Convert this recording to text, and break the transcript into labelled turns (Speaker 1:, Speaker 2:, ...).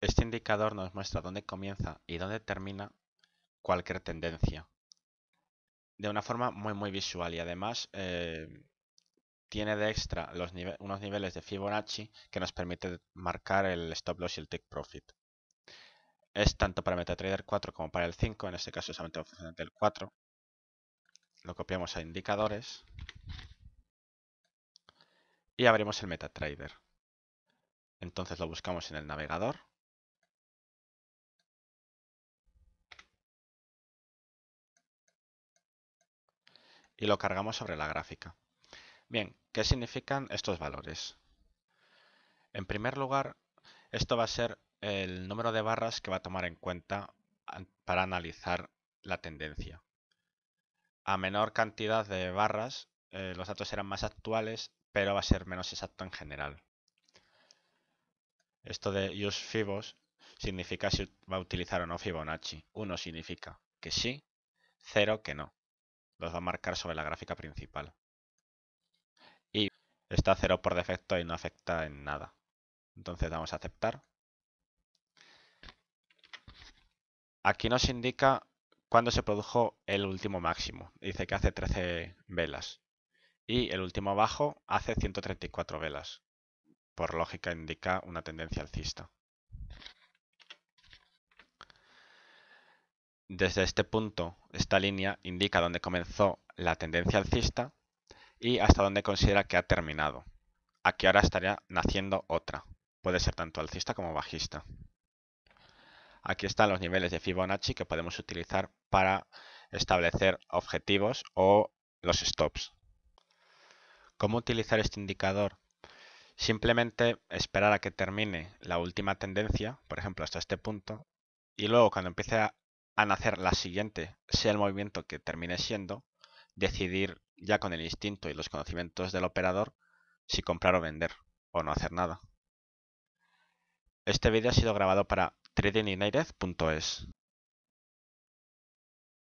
Speaker 1: Este indicador nos muestra dónde comienza y dónde termina cualquier tendencia. De una forma muy muy visual y además eh, tiene de extra unos niveles de Fibonacci que nos permite marcar el stop loss y el take profit. Es tanto para MetaTrader 4 como para el 5, en este caso solamente funcionante el 4. Lo copiamos a indicadores y abrimos el MetaTrader. Entonces lo buscamos en el navegador y lo cargamos sobre la gráfica. Bien, ¿qué significan estos valores? En primer lugar, esto va a ser el número de barras que va a tomar en cuenta para analizar la tendencia. A menor cantidad de barras, eh, los datos serán más actuales, pero va a ser menos exacto en general. Esto de use Fibos significa si va a utilizar o no Fibonacci. 1 significa que sí, 0 que no los va a marcar sobre la gráfica principal. Y está a 0 por defecto y no afecta en nada. Entonces damos a aceptar. Aquí nos indica cuándo se produjo el último máximo. Dice que hace 13 velas. Y el último bajo hace 134 velas. Por lógica indica una tendencia alcista. Desde este punto, esta línea indica dónde comenzó la tendencia alcista y hasta dónde considera que ha terminado. Aquí ahora estaría naciendo otra. Puede ser tanto alcista como bajista. Aquí están los niveles de Fibonacci que podemos utilizar para establecer objetivos o los stops. ¿Cómo utilizar este indicador? Simplemente esperar a que termine la última tendencia, por ejemplo hasta este punto, y luego cuando empiece a a nacer la siguiente, sea el movimiento que termine siendo, decidir ya con el instinto y los conocimientos del operador si comprar o vender o no hacer nada. Este vídeo ha sido grabado para tradingunited.es.